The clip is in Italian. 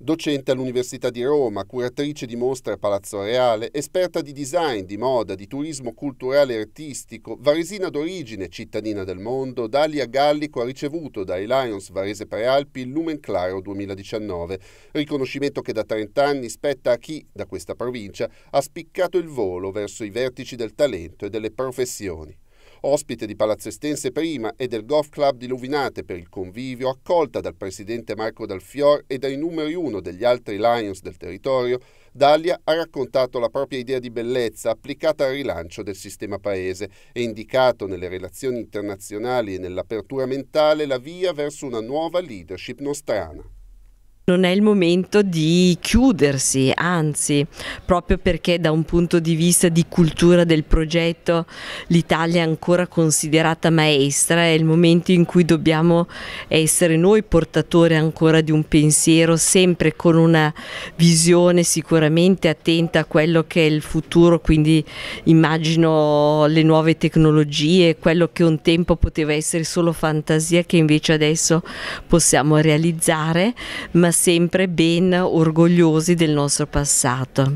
Docente all'Università di Roma, curatrice di mostre a Palazzo Reale, esperta di design, di moda, di turismo culturale e artistico, varesina d'origine, cittadina del mondo, Dalia Gallico ha ricevuto dai Lions Varese Prealpi il Lumen Claro 2019, riconoscimento che da 30 anni spetta a chi, da questa provincia, ha spiccato il volo verso i vertici del talento e delle professioni ospite di Palazzo Estense prima e del Golf Club di Luvinate per il convivio, accolta dal presidente Marco Dalfior e dai numeri uno degli altri Lions del territorio, Dalia ha raccontato la propria idea di bellezza applicata al rilancio del sistema paese e indicato nelle relazioni internazionali e nell'apertura mentale la via verso una nuova leadership nostrana. Non è il momento di chiudersi, anzi, proprio perché da un punto di vista di cultura del progetto l'Italia è ancora considerata maestra, è il momento in cui dobbiamo essere noi portatori ancora di un pensiero, sempre con una visione sicuramente attenta a quello che è il futuro, quindi immagino le nuove tecnologie, quello che un tempo poteva essere solo fantasia che invece adesso possiamo realizzare, ma sempre ben orgogliosi del nostro passato.